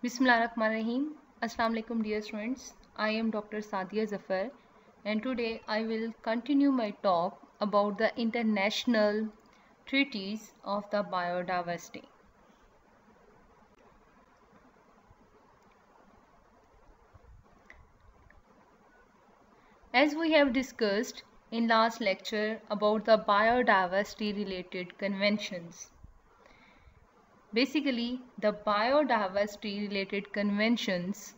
Bismillahirrahmanirrahim. Assalamu alaikum dear students. I am Dr. Sadia Zafar and today I will continue my talk about the international treaties of the biodiversity. As we have discussed in last lecture about the biodiversity related conventions Basically, the biodiversity related conventions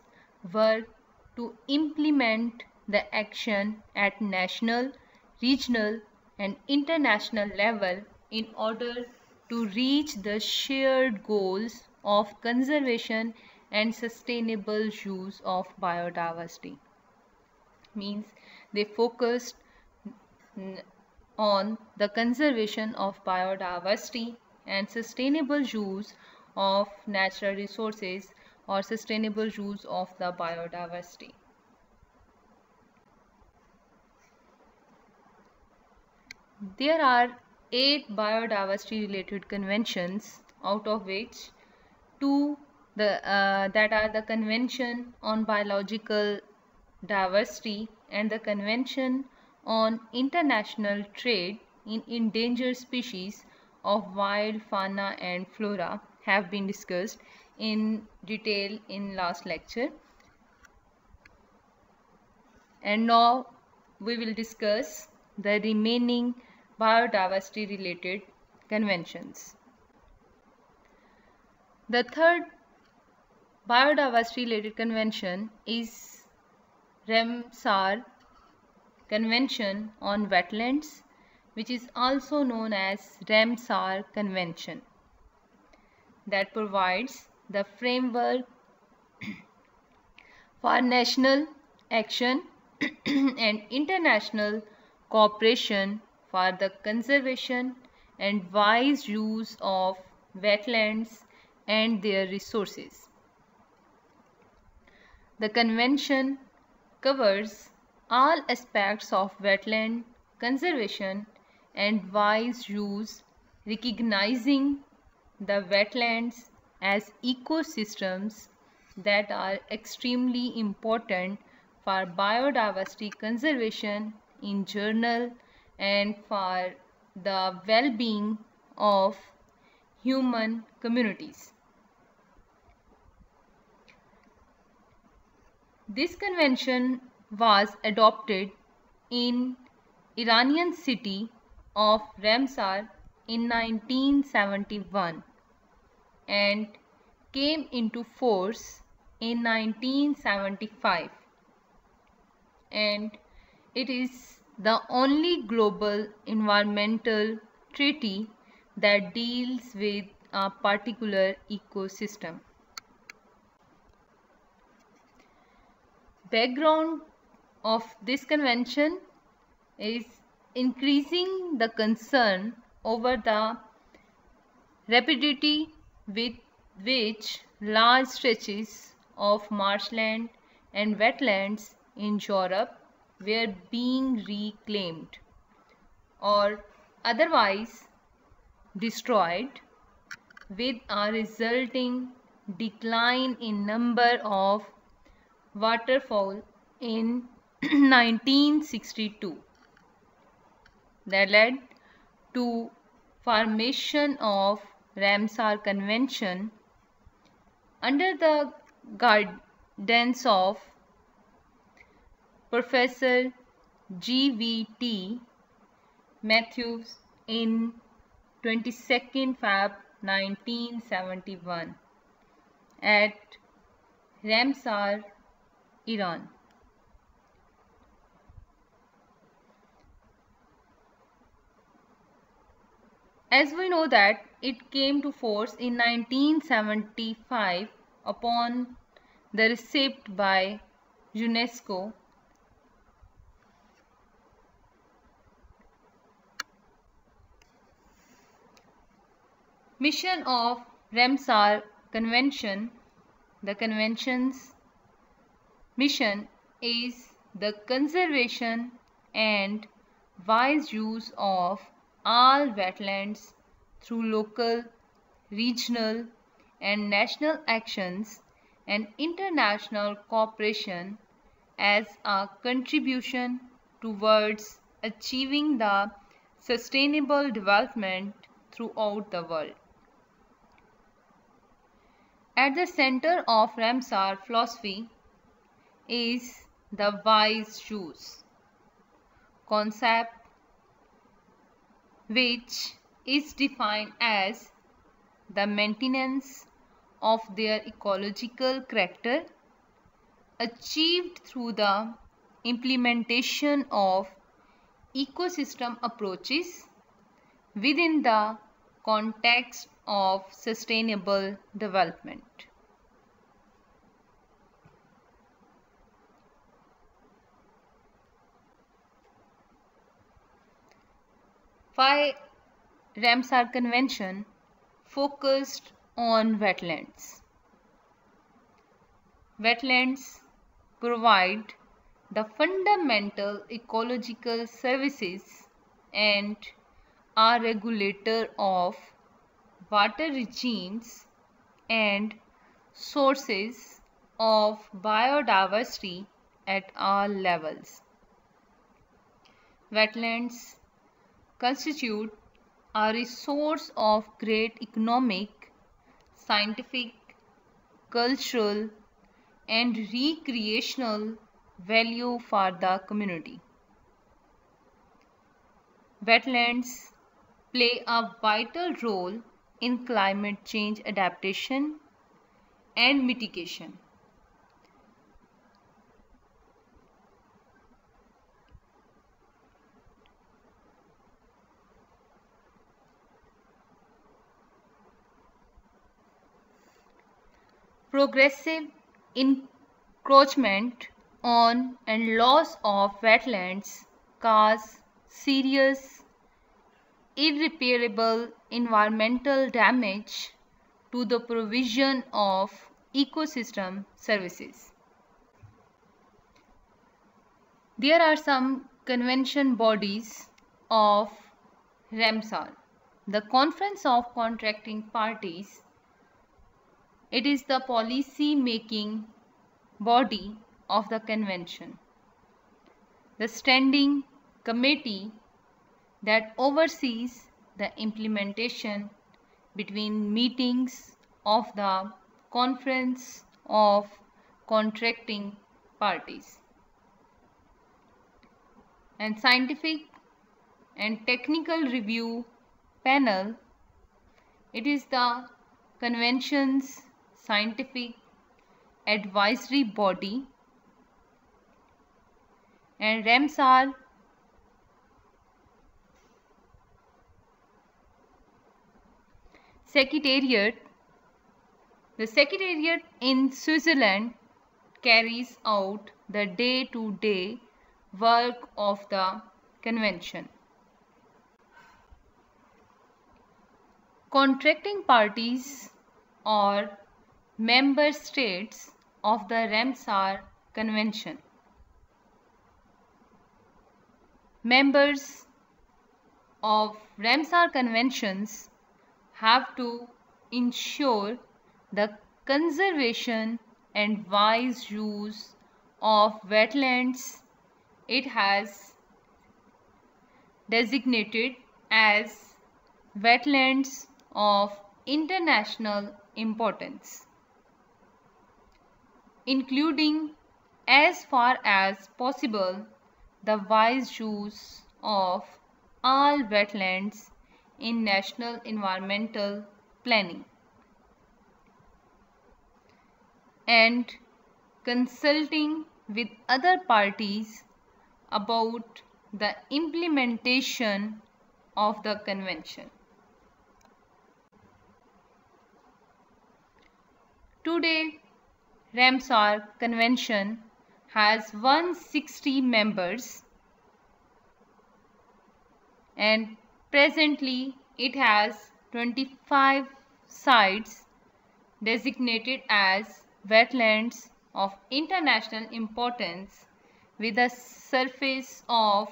were to implement the action at national, regional and international level in order to reach the shared goals of conservation and sustainable use of biodiversity. Means they focused on the conservation of biodiversity and sustainable use of natural resources or sustainable use of the biodiversity. There are eight biodiversity related conventions out of which two the, uh, that are the Convention on Biological Diversity and the Convention on International Trade in Endangered Species of wild fauna and flora have been discussed in detail in last lecture and now we will discuss the remaining biodiversity related conventions. The third biodiversity related convention is Ramsar Convention on Wetlands which is also known as Ramsar Convention that provides the framework for national action and international cooperation for the conservation and wise use of wetlands and their resources. The convention covers all aspects of wetland conservation and wise use recognizing the wetlands as ecosystems that are extremely important for biodiversity conservation in general and for the well-being of human communities. This convention was adopted in Iranian city of Ramsar in 1971 and came into force in 1975 and it is the only global environmental treaty that deals with a particular ecosystem. Background of this convention is increasing the concern over the rapidity with which large stretches of marshland and wetlands in Europe were being reclaimed or otherwise destroyed with a resulting decline in number of waterfowl in 1962 that led to formation of Ramsar Convention under the guidance of Professor G.V.T. Matthews in 22nd Feb 1971 at Ramsar, Iran. As we know that it came to force in 1975 upon the receipt by UNESCO. Mission of Ramsar Convention the convention's mission is the conservation and wise use of all wetlands through local, regional and national actions and international cooperation as a contribution towards achieving the sustainable development throughout the world. At the center of Ramsar philosophy is the wise use concept which is defined as the maintenance of their ecological character achieved through the implementation of ecosystem approaches within the context of sustainable development. Why Ramsar Convention focused on wetlands. Wetlands provide the fundamental ecological services and are regulator of water regimes and sources of biodiversity at all levels. Wetlands constitute a resource of great economic, scientific, cultural and recreational value for the community. Wetlands play a vital role in climate change adaptation and mitigation. Progressive encroachment on and loss of wetlands cause serious irreparable environmental damage to the provision of ecosystem services. There are some convention bodies of Ramsar. The Conference of Contracting Parties. It is the policy making body of the convention. The Standing Committee that oversees the implementation between meetings of the Conference of Contracting Parties and Scientific and Technical Review Panel. It is the convention's scientific advisory body and Ramsar Secretariat The Secretariat in Switzerland carries out the day-to-day -day work of the convention. Contracting parties or member states of the Ramsar Convention. Members of Ramsar Conventions have to ensure the conservation and wise use of wetlands it has designated as wetlands of international importance including as far as possible the wise use of all wetlands in national environmental planning and consulting with other parties about the implementation of the convention. Today, Ramsar Convention has 160 members and Presently, it has 25 sites designated as wetlands of international importance with a surface of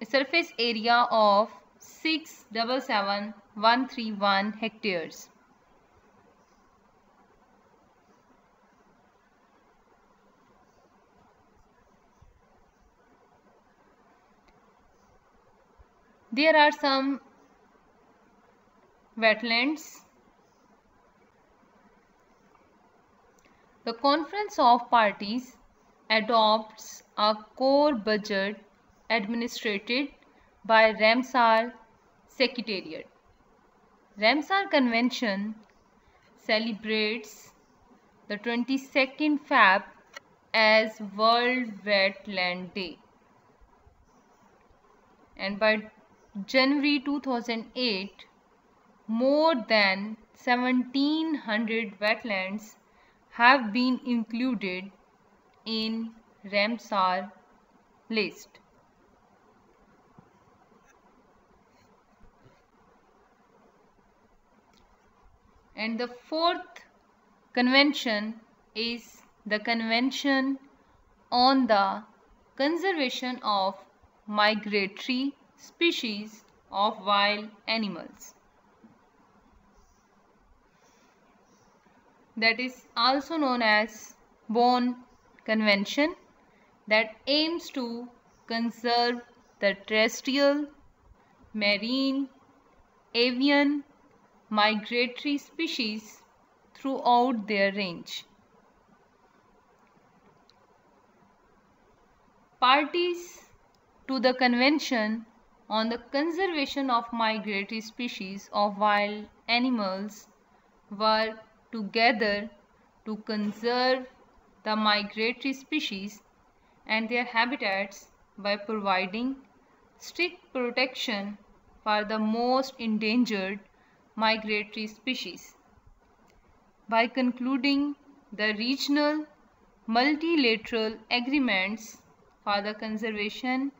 a surface area of 677,131 hectares. There are some wetlands. The Conference of Parties adopts a core budget administered by Ramsar Secretariat. Ramsar Convention celebrates the 22nd Feb as World Wetland Day. And by January 2008, more than 1700 wetlands have been included in Ramsar list. And the fourth convention is the Convention on the Conservation of Migratory Species of Wild Animals. That is also known as Bonn Convention that aims to conserve the terrestrial, marine, avian, migratory species throughout their range. Parties to the Convention on the Conservation of Migratory Species of Wild Animals were together to conserve the migratory species and their habitats by providing strict protection for the most endangered migratory species. By concluding the regional multilateral agreements for the conservation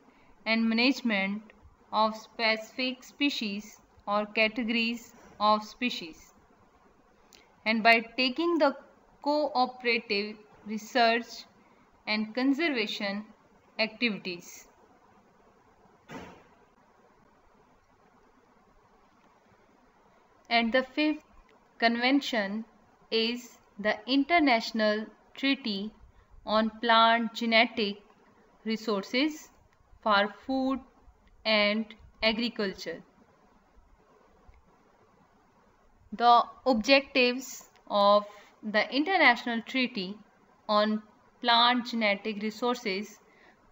and management of specific species or categories of species. And by taking the cooperative research and conservation activities. And the fifth convention is the International Treaty on Plant Genetic Resources for Food and Agriculture. The objectives of the International Treaty on Plant Genetic Resources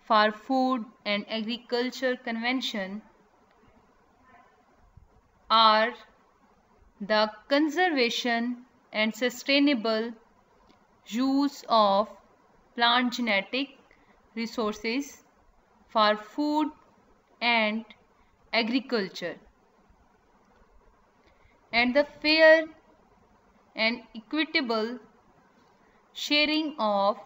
for Food and Agriculture Convention are the conservation and sustainable use of plant genetic resources for food and agriculture and the fair and equitable sharing of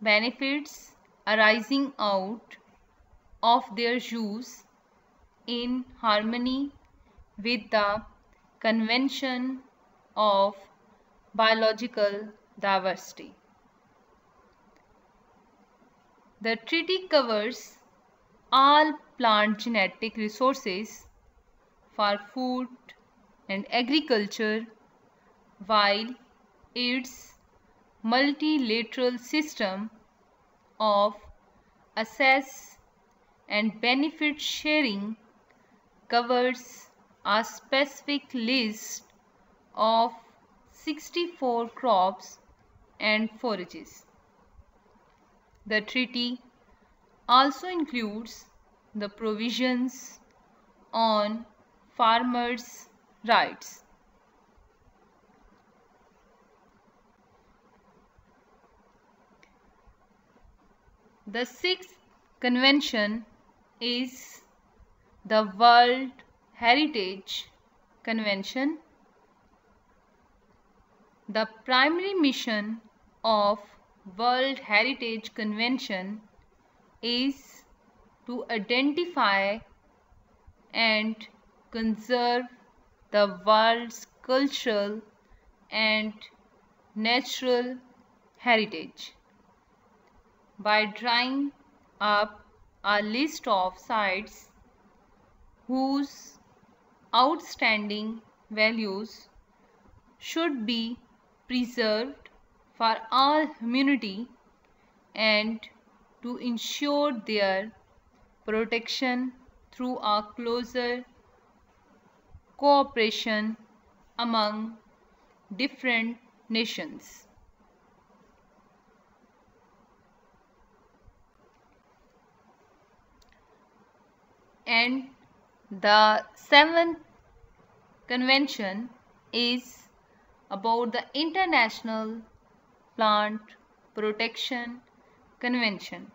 benefits arising out of their use in harmony with the Convention of Biological Diversity. The treaty covers all plant genetic resources for food and agriculture while its multilateral system of access and benefit sharing covers a specific list of 64 crops and forages. The treaty also includes the provisions on farmers' rights. The sixth convention is the World Heritage Convention. The primary mission of World Heritage Convention is to identify and conserve the world's cultural and natural heritage. By drawing up a list of sites whose outstanding values should be preserved for all humanity and to ensure their protection through a closer cooperation among different nations. And the seventh convention is about the International Plant Protection Convention.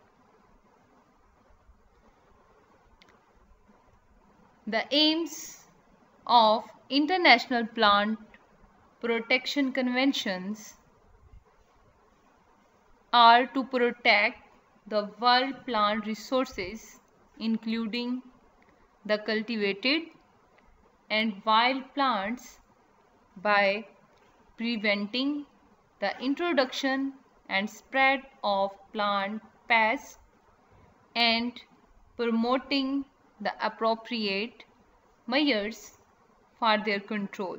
The aims of International Plant Protection Conventions are to protect the world plant resources including the cultivated and wild plants by preventing the introduction and spread of plant pests and promoting the appropriate measures for their control.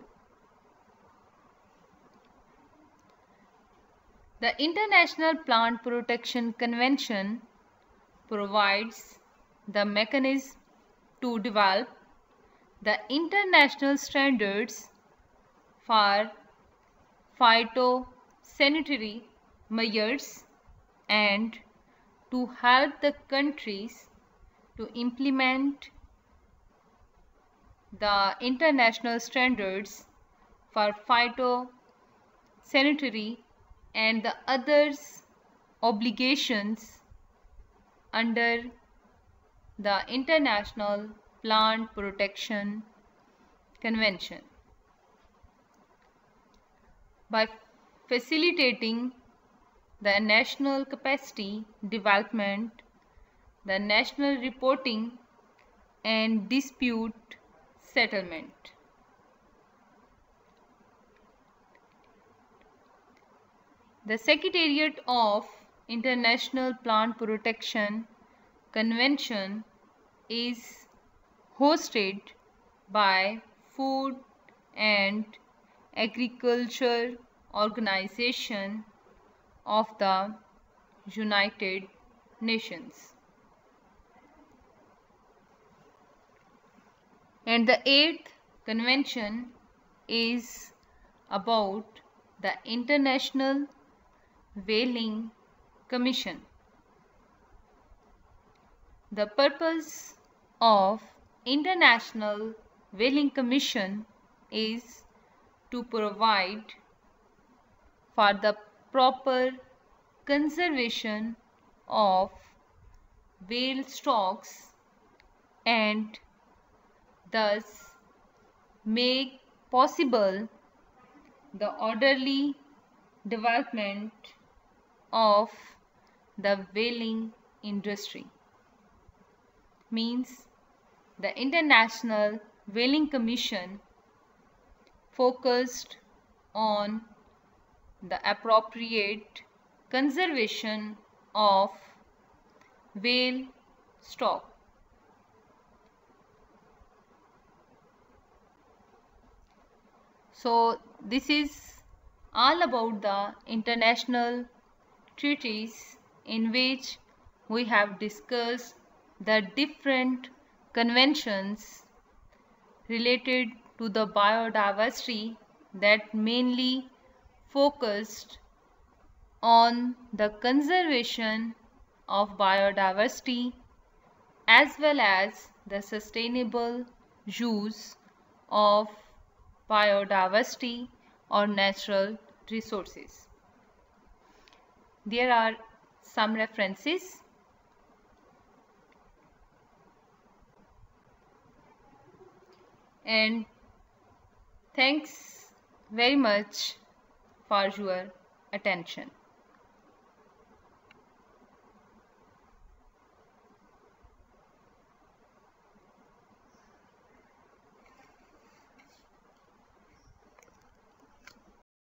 The International Plant Protection Convention provides the mechanism to develop the international standards for phytosanitary measures and to help the countries to implement the international standards for phytosanitary and the others obligations under the International Plant Protection Convention. By facilitating the national capacity development, the national reporting and dispute settlement. The Secretariat of International Plant Protection Convention is hosted by Food and Agriculture Organization of the United Nations. And the eighth convention is about the International Whaling Commission. The purpose of International Whaling Commission is to provide for the proper conservation of whale stocks and thus make possible the orderly development of the whaling industry. Means the International Whaling Commission focused on the appropriate conservation of whale stock. So this is all about the international treaties in which we have discussed the different conventions related to the biodiversity that mainly focused on the conservation of biodiversity as well as the sustainable use of biodiversity or natural resources. There are some references and thanks very much for your attention.